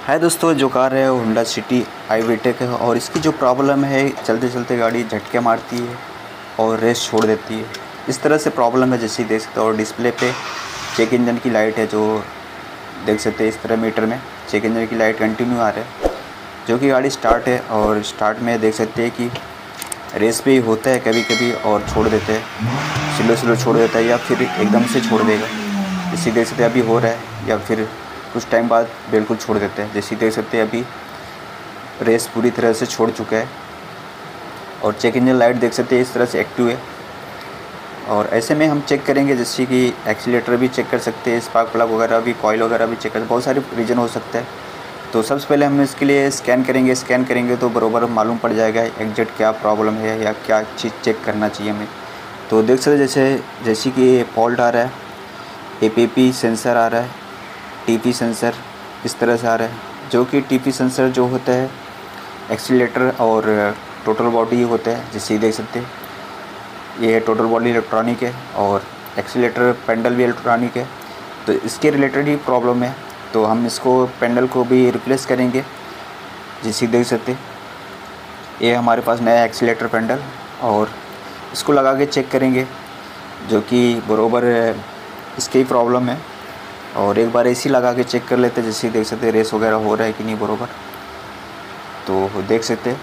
है दोस्तों, जो कार है वो होंडा सिटी आई वीटेक है और इसकी जो प्रॉब्लम है चलते चलते गाड़ी झटके मारती है और रेस छोड़ देती है। इस तरह से प्रॉब्लम है जैसे देख सकते हो, और डिस्प्ले पे चेक इंजन की लाइट है जो देख सकते हैं, इस तरह मीटर में चेक इंजन की लाइट कंटिन्यू आ रहा है, जो कि गाड़ी स्टार्ट है और स्टार्ट में देख सकते हैं कि रेस भी होता है कभी कभी और छोड़ देते हैं। स्लो स्लो छोड़ देता है या फिर एकदम से छोड़ देगा। इसी देख सकते अभी हो रहा है या फिर कुछ टाइम बाद बिल्कुल छोड़ देते हैं। जैसे देख सकते हैं, अभी रेस पूरी तरह से छोड़ चुका है। और चेक इंजन लाइट देख सकते हैं, इस तरह से एक्टिव है। और ऐसे में हम चेक करेंगे, जैसे कि एक्सीटर भी चेक कर सकते हैं स्पार्क प्लग वगैरह भी कॉयल वगैरह भी चेक कर बहुत सारे रीजन हो सकता है। तो सबसे पहले हम इसके लिए स्कैन करेंगे। स्कैन करेंगे तो बरोबर मालूम पड़ जाएगा एग्जैक्ट क्या प्रॉब्लम है या क्या चीज़ चेक करना चाहिए हमें। तो देख सकते जैसे जैसे कि फॉल्ट आ रहा है ए सेंसर आ रहा है। टीपी सेंसर इस तरह से आ रहा है। जो कि टीपी सेंसर जो होता है एक्सीटर और टोटल बॉडी होता है, जिससे देख सकते हैं। ये टोटल बॉडी इलेक्ट्रॉनिक है और एक्सीटर पेंडल भी इलेक्ट्रॉनिक है। तो इसके रिलेटेड ही प्रॉब्लम है। तो हम इसको पेंडल को भी रिप्लेस करेंगे जिसे देख सकते ये हमारे पास नया एक्सीटर पेंडल और इसको लगा के चेक करेंगे, जो कि बरोबर इसकी ही प्रॉब्लम है। और एक बार एसी लगा के चेक कर लेते, जैसे देख सकते रेस वगैरह हो रहा है कि नहीं, बरोबर। तो देख सकते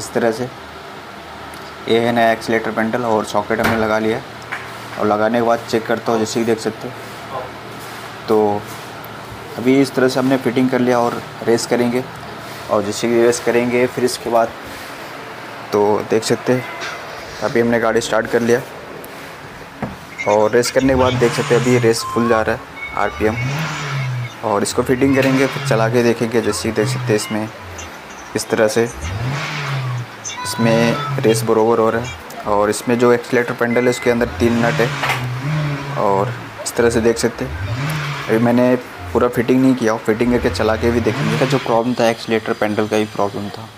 इस तरह से। ये है नया एक्सीटर पेंडल और सॉकेट हमने लगा लिया और लगाने के बाद चेक करता हूँ, जैसे ही देख सकते तो अभी इस तरह से हमने फिटिंग कर लिया और रेस करेंगे। और जैसे कि रेस करेंगे, फिर इसके बाद तो देख सकते अभी हमने गाड़ी स्टार्ट कर लिया। और रेस करने के बाद देख सकते हैं, अभी रेस फुल जा रहा है आरपीएम और इसको फिटिंग करेंगे, फिर चला के देखेंगे, जैसे देख सकते हैं इसमें, इस तरह से। इसमें रेस बरोबर हो रहा है। और इसमें जो एक्सलेटर पेंडल है, उसके अंदर तीन नट है। और इस तरह से देख सकते अभी मैंने पूरा फिटिंग नहीं किया फिटिंग करके चला के भी देखेंगे। जो प्रॉब्लम था एक्सलेटर पेंडल का ही प्रॉब्लम था।